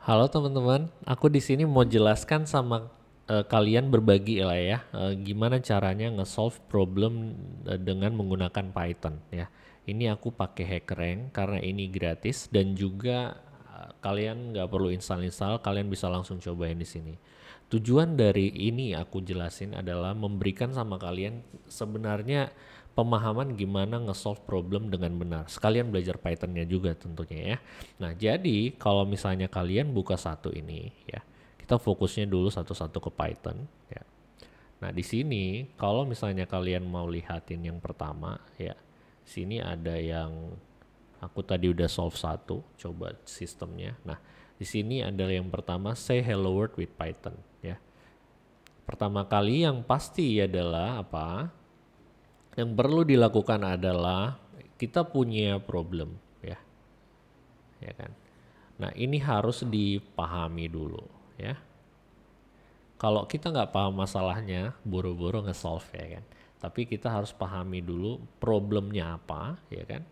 Halo teman-teman, aku di sini mau jelaskan sama eh, kalian berbagi lah ya, eh, gimana caranya nge-solve problem eh, dengan menggunakan Python ya. Ini aku pakai HackerRank karena ini gratis dan juga eh, kalian nggak perlu install-install, kalian bisa langsung cobain di sini. Tujuan dari ini aku jelasin adalah memberikan sama kalian sebenarnya pemahaman gimana nge-solve problem dengan benar. Sekalian belajar Pythonnya juga tentunya ya. Nah, jadi kalau misalnya kalian buka satu ini ya, kita fokusnya dulu satu-satu ke Python ya. Nah, di sini kalau misalnya kalian mau lihatin yang pertama ya, sini ada yang aku tadi udah solve satu, coba sistemnya. Nah, di sini adalah yang pertama say hello world with Python ya. Pertama kali yang pasti adalah apa? Yang perlu dilakukan adalah kita punya problem ya. Ya kan? Nah, ini harus dipahami dulu ya. Kalau kita nggak paham masalahnya, buru-buru nge-solve ya kan. Tapi kita harus pahami dulu problemnya apa ya kan.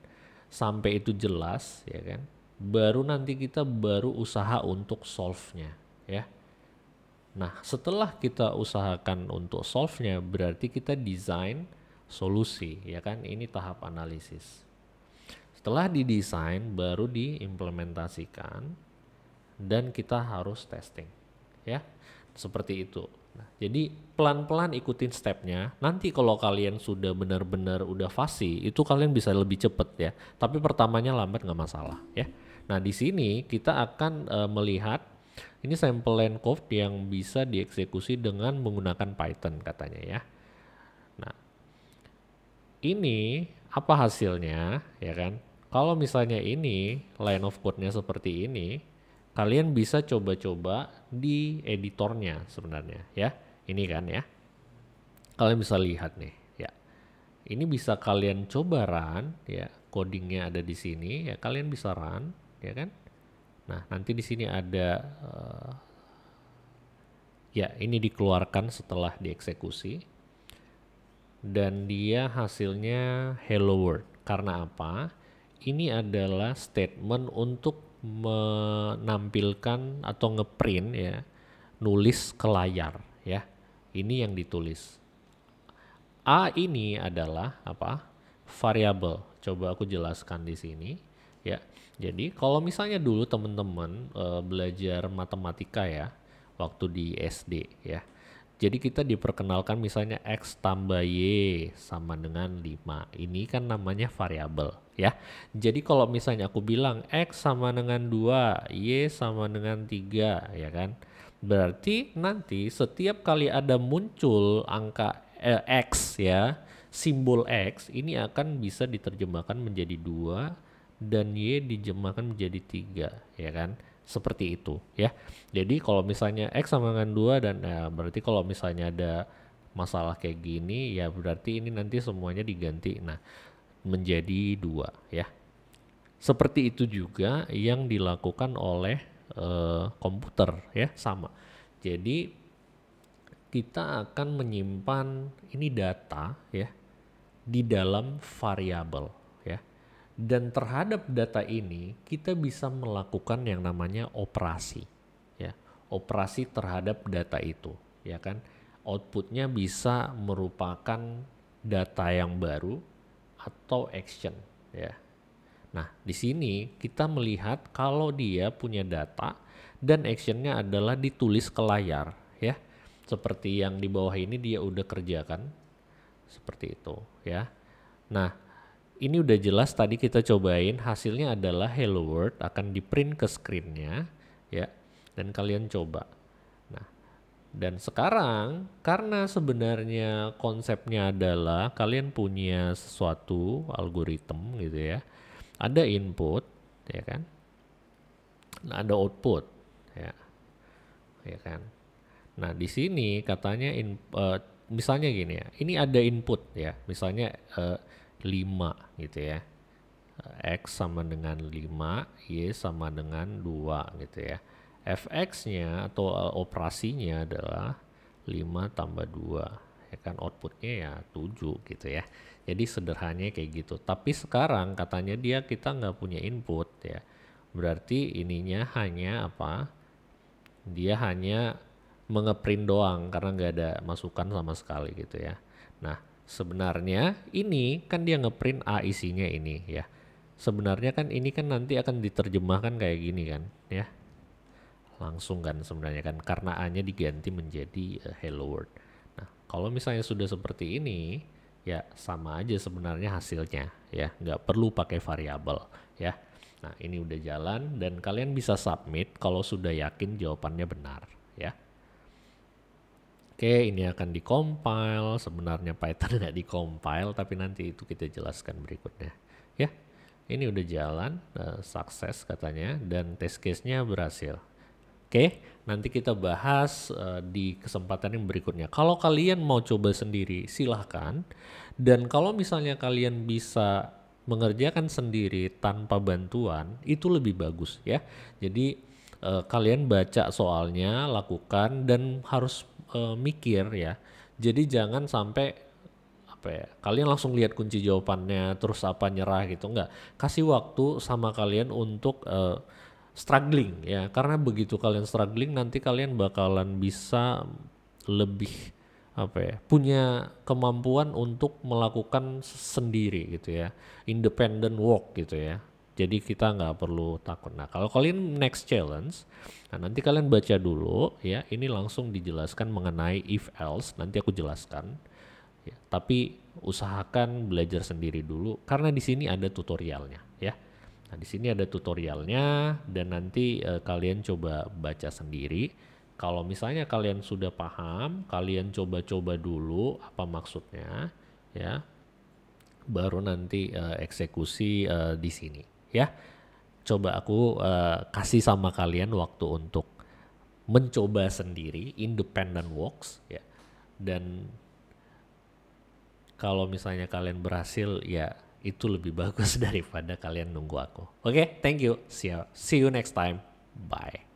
Sampai itu jelas ya kan. Baru nanti kita baru usaha untuk solve-nya ya. Nah, setelah kita usahakan untuk solve-nya, berarti kita desain solusi, ya kan? Ini tahap analisis. Setelah didesain, baru diimplementasikan, dan kita harus testing, ya. Seperti itu. Nah, jadi pelan-pelan ikutin stepnya. Nanti kalau kalian sudah benar-benar udah fasih, itu kalian bisa lebih cepet ya. Tapi pertamanya lambat nggak masalah, ya. Nah, di sini kita akan uh, melihat ini sampel line code yang bisa dieksekusi dengan menggunakan Python katanya ya. Nah, ini apa hasilnya ya kan? Kalau misalnya ini line of code-nya seperti ini, kalian bisa coba-coba di editornya sebenarnya ya. Ini kan ya. Kalian bisa lihat nih ya. Ini bisa kalian coba run ya. Codingnya ada di sini ya. Kalian bisa run ya kan Nah, nanti di sini ada uh, ya ini dikeluarkan setelah dieksekusi dan dia hasilnya hello world. Karena apa? Ini adalah statement untuk menampilkan atau ngeprint ya, nulis ke layar ya. Ini yang ditulis. A ini adalah apa? Variabel. Coba aku jelaskan di sini ya. Jadi kalau misalnya dulu teman-teman uh, belajar matematika ya, waktu di SD ya. Jadi kita diperkenalkan misalnya X tambah Y sama dengan 5. Ini kan namanya variabel ya. Jadi kalau misalnya aku bilang X sama dengan 2, Y sama dengan 3 ya kan. Berarti nanti setiap kali ada muncul angka eh, X ya, simbol X ini akan bisa diterjemahkan menjadi 2 dan Y dijemahkan menjadi tiga ya kan seperti itu ya. Jadi kalau misalnya X sama dengan dua dan ya, berarti kalau misalnya ada masalah kayak gini ya berarti ini nanti semuanya diganti. Nah menjadi dua ya. Seperti itu juga yang dilakukan oleh uh, komputer ya sama. Jadi kita akan menyimpan ini data ya di dalam variabel dan terhadap data ini kita bisa melakukan yang namanya operasi ya. Operasi terhadap data itu ya kan? Outputnya bisa merupakan data yang baru atau action ya. Nah di sini kita melihat kalau dia punya data dan actionnya adalah ditulis ke layar ya. Seperti yang di bawah ini dia udah kerjakan seperti itu ya. Nah ini udah jelas tadi kita cobain hasilnya adalah hello world akan di print ke screennya ya. Dan kalian coba. Nah dan sekarang karena sebenarnya konsepnya adalah kalian punya sesuatu algoritma gitu ya ada input ya kan? Nah, ada output ya. Ya kan? Nah di sini katanya in, uh, misalnya gini ya ini ada input ya. Misalnya uh, 5 gitu ya. X sama dengan 5 Y sama dengan 2 gitu ya. Fx nya atau uh, operasinya adalah 5 tambah 2 ya kan? Outputnya ya 7 gitu ya. Jadi sederhananya kayak gitu. Tapi sekarang katanya dia kita nggak punya input ya. Berarti ininya hanya apa? Dia hanya mengeprint doang karena nggak ada masukan sama sekali gitu ya. Nah sebenarnya ini kan dia ngeprint A isinya ini ya. Sebenarnya kan ini kan nanti akan diterjemahkan kayak gini kan ya. Langsung kan sebenarnya kan karena A-nya diganti menjadi uh, hello world. Nah kalau misalnya sudah seperti ini ya sama aja sebenarnya hasilnya ya nggak perlu pakai variabel ya nah ini udah jalan dan kalian bisa submit kalau sudah yakin jawabannya benar ya oke ini akan dikompil sebenarnya Python nggak dikompil tapi nanti itu kita jelaskan berikutnya ya ini udah jalan uh, sukses katanya dan test case-nya berhasil Oke, nanti kita bahas uh, di kesempatan yang berikutnya. Kalau kalian mau coba sendiri, silahkan. Dan kalau misalnya kalian bisa mengerjakan sendiri tanpa bantuan, itu lebih bagus ya. Jadi uh, kalian baca soalnya, lakukan dan harus uh, mikir ya. Jadi jangan sampai apa ya kalian langsung lihat kunci jawabannya terus apa nyerah gitu enggak. Kasih waktu sama kalian untuk uh, struggling ya. Karena begitu kalian struggling nanti kalian bakalan bisa lebih apa ya punya kemampuan untuk melakukan sendiri gitu ya. Independent work gitu ya jadi kita nggak perlu takut. Nah kalau kalian next challenge nah nanti kalian baca dulu ya. Ini langsung dijelaskan mengenai if else. Nanti aku jelaskan ya, tapi usahakan belajar sendiri dulu karena di sini ada tutorialnya ya. Nah, di sini ada tutorialnya dan nanti uh, kalian coba baca sendiri. Kalau misalnya kalian sudah paham, kalian coba-coba dulu apa maksudnya, ya. Baru nanti uh, eksekusi uh, di sini, ya. Coba aku uh, kasih sama kalian waktu untuk mencoba sendiri, independent works, ya. Dan kalau misalnya kalian berhasil, ya itu lebih bagus daripada kalian nunggu aku. Oke, okay, thank you. See you, see you next time. Bye.